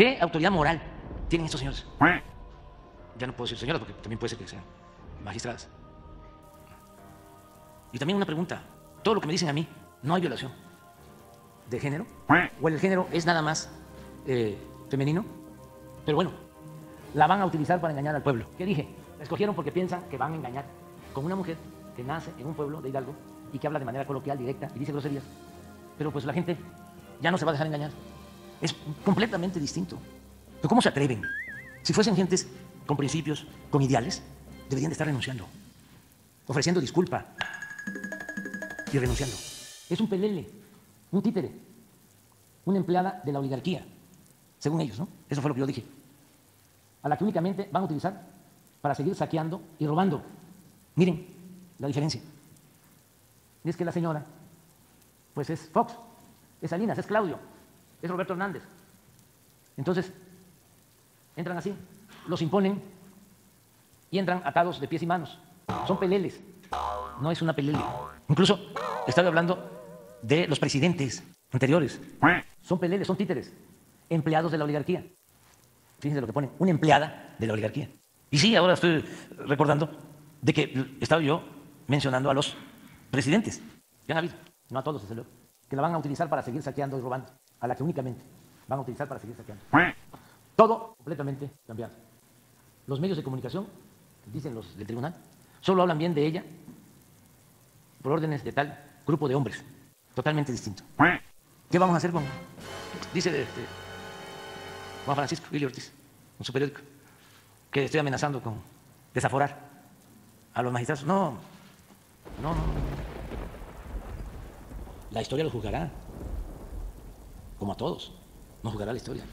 ¿Qué autoridad moral tienen estos señores? Ya no puedo decir señoras porque también puede ser que sean magistradas. Y también una pregunta. Todo lo que me dicen a mí, ¿no hay violación de género? ¿O el género es nada más eh, femenino? Pero bueno, la van a utilizar para engañar al pueblo. ¿Qué dije? La escogieron porque piensan que van a engañar con una mujer que nace en un pueblo de Hidalgo y que habla de manera coloquial, directa y dice groserías. Pero pues la gente ya no se va a dejar engañar. Es completamente distinto. ¿Pero cómo se atreven? Si fuesen gentes con principios, con ideales, deberían de estar renunciando, ofreciendo disculpa y renunciando. Es un pelele, un títere, una empleada de la oligarquía, según ellos, ¿no? Eso fue lo que yo dije. A la que únicamente van a utilizar para seguir saqueando y robando. Miren la diferencia. Es que la señora, pues es Fox, es Salinas, es Claudio, es Roberto Hernández. Entonces, entran así, los imponen y entran atados de pies y manos. Son peleles, no es una pelele. Incluso estaba hablando de los presidentes anteriores. Son peleles, son títeres, empleados de la oligarquía. Fíjense lo que ponen, una empleada de la oligarquía. Y sí, ahora estoy recordando de que estaba yo mencionando a los presidentes. Ya han habido, no a todos, que la van a utilizar para seguir saqueando y robando, a la que únicamente van a utilizar para seguir saqueando. Todo completamente cambiado. Los medios de comunicación, dicen los del tribunal, solo hablan bien de ella por órdenes de tal grupo de hombres, totalmente distinto. ¿Qué vamos a hacer con, dice este, Juan Francisco Willy Ortiz, en su periódico, que estoy amenazando con desaforar a los magistrados? No, no, no. La historia lo juzgará, como a todos, no juzgará la historia.